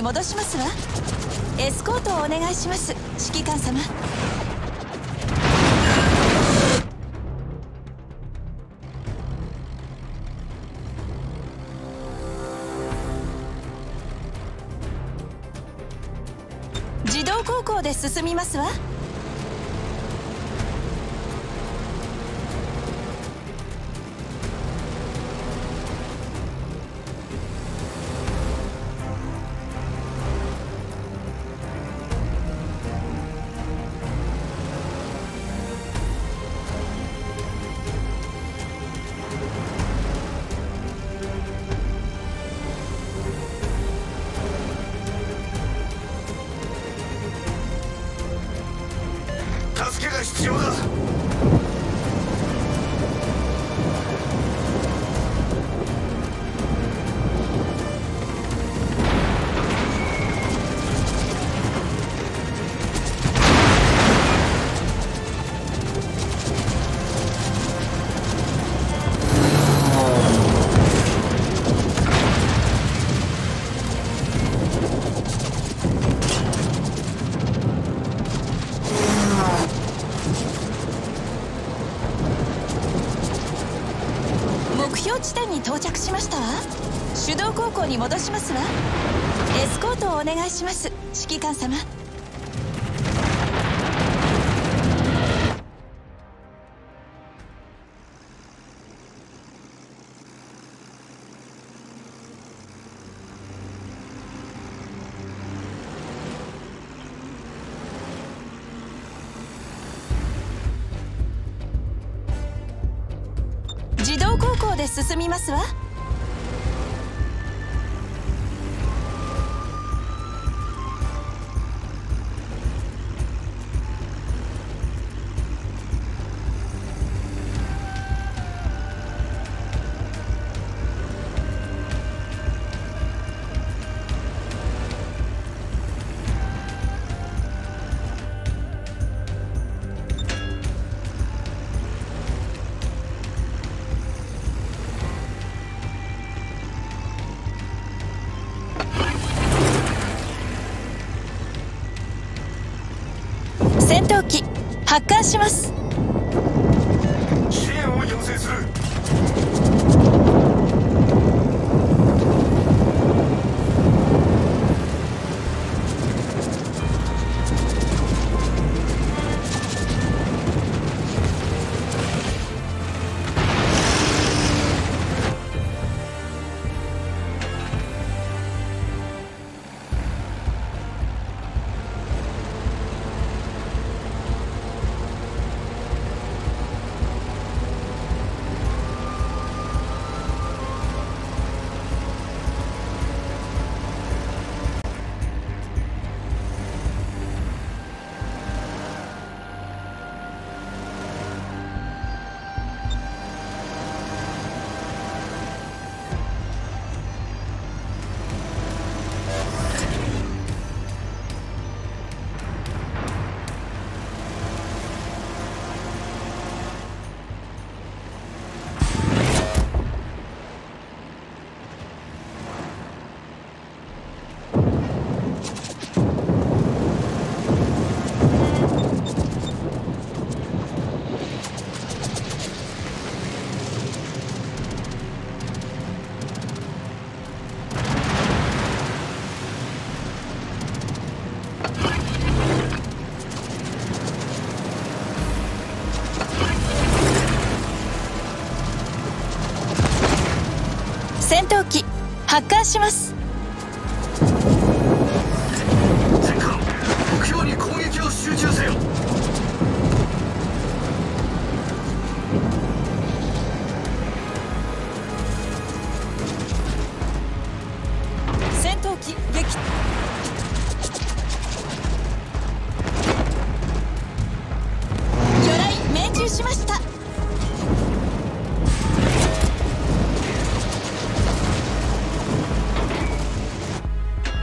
に戻しますわ。エスコートをお願いします。指揮官様。自動航行で進みますわ。に戻しますわ。エスコートをお願いします。指揮官様。自動高校で進みますわ。戦闘機発刊します戦闘機発艦します。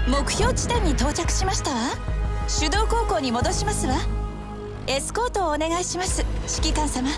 目標地点に到着しましたわ。手動航行に戻しますわ。エスコートをお願いします。指揮官様。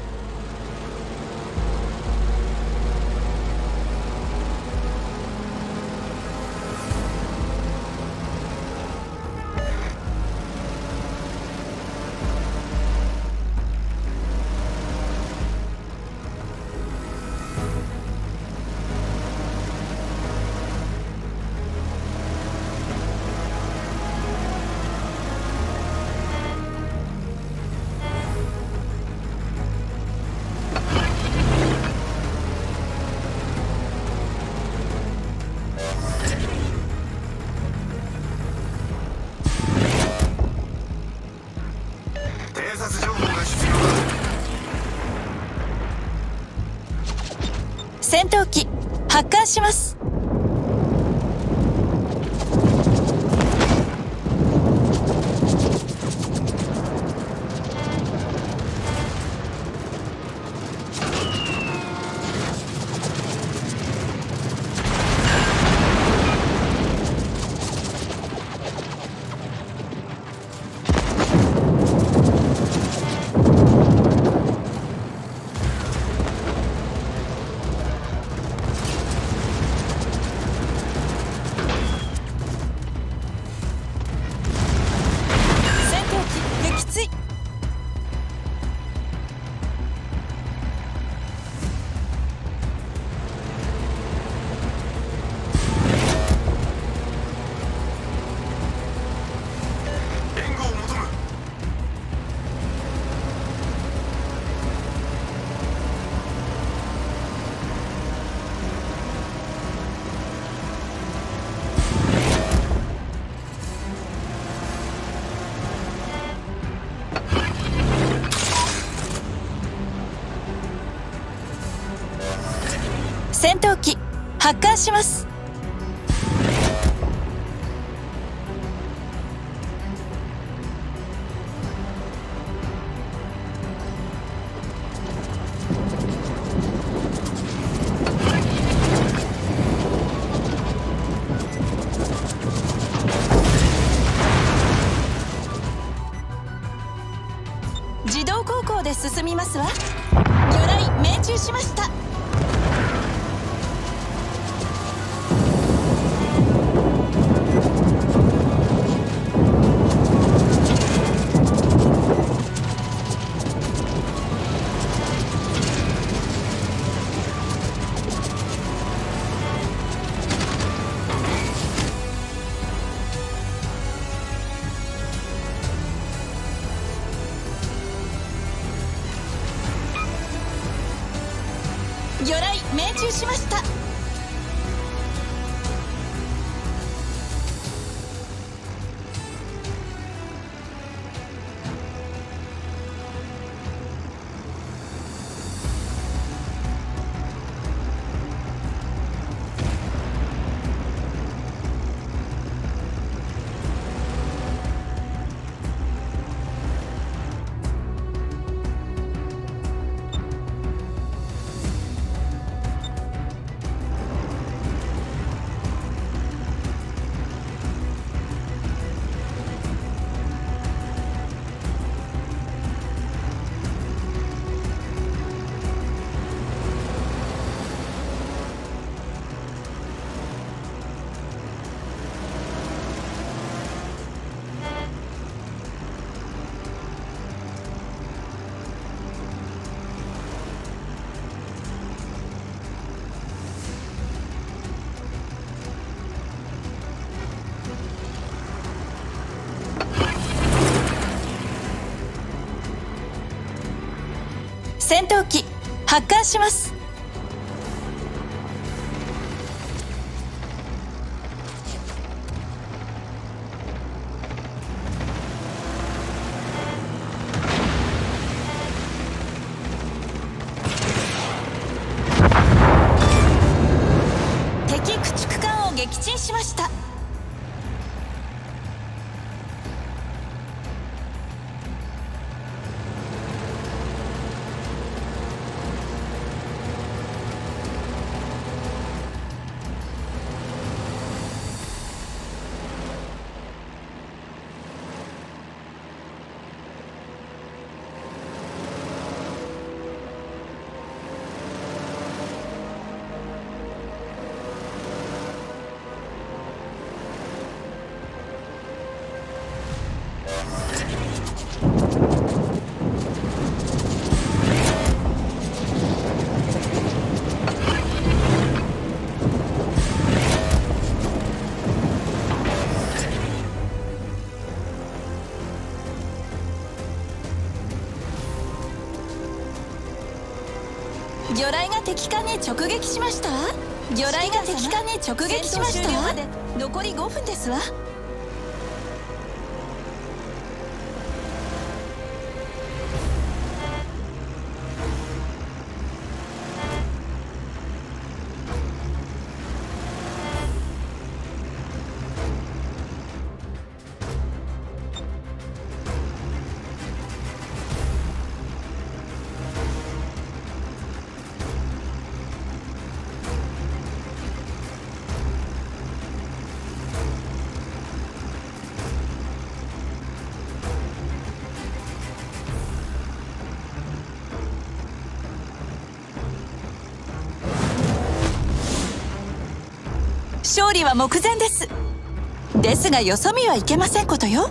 闘機発艦します。戦闘機発艦します。自動航行で進みますわ。魚雷命中しました。魚雷命中しました。闘機発艦します魚雷が敵艦に直撃しました？魚雷が敵艦に直撃しました？残り5分ですわ。勝利は目前です。ですがよそ見はいけませんことよ。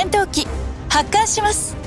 戦闘機発艦します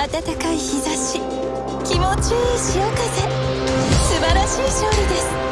暖かい日差し気持ちいい潮風素晴らしい勝利です。